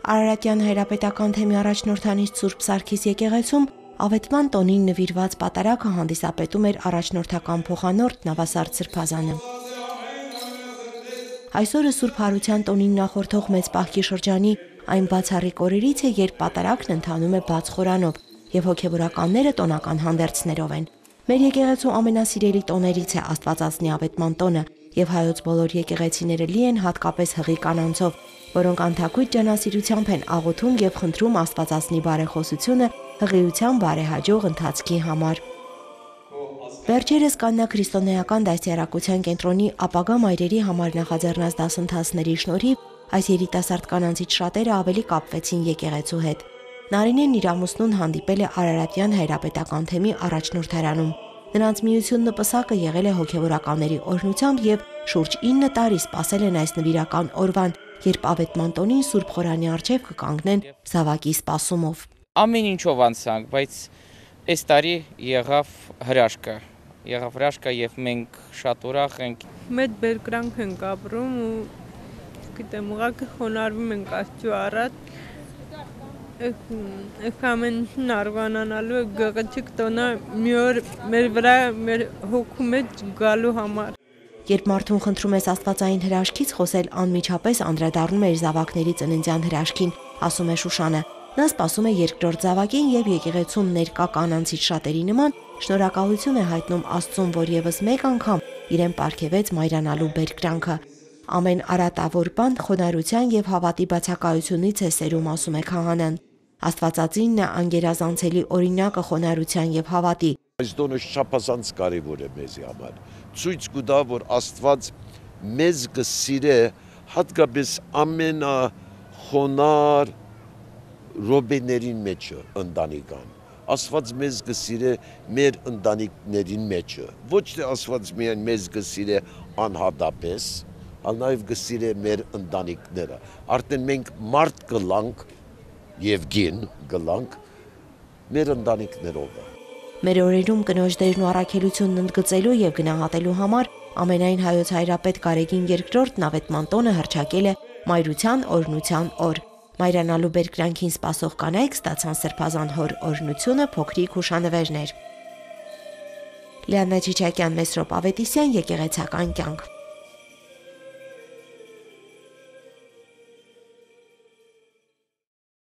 Արարատյան հայրապետական թեմի առաջնորդանից Սուրբ Սարգիս եկեղեցում ավետման տոնին նվիրված պատարակը հանդիսապետում էր առաջնորդական փոխանորդ Նավասարդ Սրբազանը։ Այսօրը Սուրբ Հարության տոնին նախորդող մեծ պահքի շրջանի այն բացառիկ օրերից է, երբ պատարակն ընթանում է բաց խորանով եւ հոգեվորականները տոնական հանդերձներով են։ Մեր եկեղեցու ամենասիրելի տոներից է Աստվածածնի ավետման տոնը, եւ հայոց բոլոր եկեղեցիները լի են հատկապես հղի կանանցով, որոնք անթակույտ ջանասիրությամբ են աղոթում եւ խնդրում Աստվածածնի բարեխոսությունը հղիության բարեհաջող ընթացքի համար։ Վերջերս կաննա քրիստոնեական դասյարակության կենտրոնի ապագա մայրերի համար նախաձեռնած դասընթացների շնորհիվ այս երիտասարդ կանանցից շատերը ավելի կապվեցին եկեղեցու հետ։ Նարինեն իր ամուսնուն հանդիպել է Արարատյան հայրապետական թեմի առաջնորդարանում։ Նրանց միությունն ու պսակը եղել է հոգևորականների օրհնությամբ եւ շուրջ 9 տարի սպասել են այս նվիրական օրվան, երբ ավետման տոնին Սուրբ Խորանի արչեվ կկանգնեն զավակի սպասումով։ Ամեն ինչով անցանք, բայց այս տարի եղավ հրաշքը եղավ հրաշքը եւ մենք շատ ուրախ ենք։ Մեծ բերկրանք ենք ապրում ու գիտեմ, ուղղակի խոնարհվում ենք Աստծո առաջ եք ամենն արվանանալու գղջիկ տոնը մի օր մեր վրա մեր հոգու մեջ գալու համար Երբ մարդուն խնդրում ես Աստվածային հրաշքից խոսել անմիջապես անդրադառնում է իր զավակների ծննդյան հրաշքին, ասում է Շուշանը։ Նա սպասում է երկրորդ զավակին եւ եկեղեցում ներկա կանանցից շատերի նման շնորհակալություն է հայտնում Աստծուն, որ եւս մեկ անգամ իրեն ապարգևեց մայրանալու բերկրանքը։ Ամեն արատավոր բան խոնարհության եւ հավատի բացակայությունից է սերում, ասում է քահանան։ Աստվածածինն անգերազանցելի օրինակը խոնարհության եւ հավատի։ Այս դոնը շապազանց կարևոր է մեզի համար։ Ցույց կտա, որ Աստված մեզ կսիրե հատկապես ամենա խոնար ռոբեներին մեջը ընտանիքան։ Աստված մեզ կսիրե մեր ընտանիքներին մեջը։ Ոչ թե Աստված միայն մեզ կսիրե անհատապես, այլ նաև կսիրե մեր ընտանիքները։ Արդեն մենք մարդ կլանք եւ գին գլանք մեր ընտանիքներով։ Մեր օրերում կնոջ դերն ու առաքելությունն ընդգծելու եւ գնահատելու համար ամենայն հայոց հայրապետ Կարեգին II-ն Ավետ Մանտոնը հրճակել է Մայրության օրնության օր։ Մայրանալու բերկրանքին սпасող կանայք ստացան սրբազան հոր օրնությունը փոքրիկ հուշանվերներ։ Լիանա Չիչակյան, Մեսրոպ Ավետիսյան, եկեղեցական կյանք։